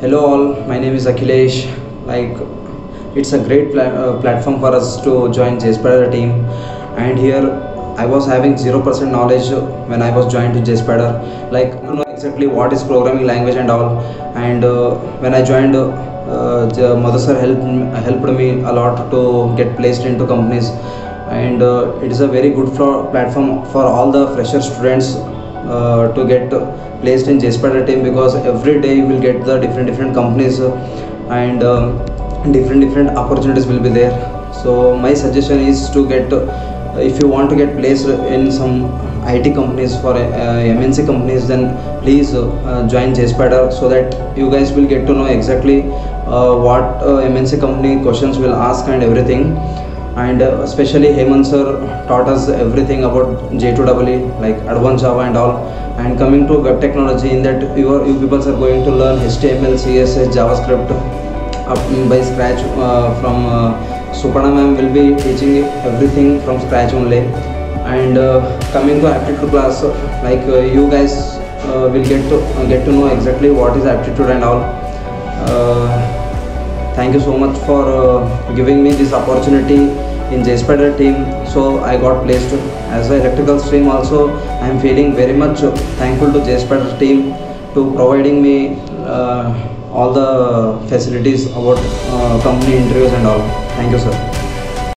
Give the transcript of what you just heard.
hello all my name is akhilesh. Like it's a great pla- uh, platform for us to join jspider team. And here i was having 0% knowledge when i was joined to jspider like I don't know exactly what is programming language and all. And uh, when i joined uh, mother sir helped, helped me a lot to get placed into companies. And uh, it is a very good platform for all the fresher students uh, to get placed in JSpider team because every day you will get the different different companies uh, and um, different different opportunities will be there. So my suggestion is to get uh, if you want to get placed in some IT companies for uh, MNC companies then please join JSpider so that you guys will get to know exactly what MNC company questions will ask and everything and uh, especially Hemant sir taught us everything about J2EE like advanced Java and all. And coming to web technology in that you, are, you people are going to learn HTML, CSS, JavaScript by scratch uh, from uh, Suparna ma'am will be teaching everything from scratch only. And uh, coming to aptitude class like uh, you guys uh, will get to uh, get to know exactly what is aptitude and all. Thank you so much for giving me this opportunity in JSpider team so I got placed as an electrical stream also. I am feeling very much thankful to JSpider team to providing me uh, all the facilities about uh, company interviews and all. Thank you sir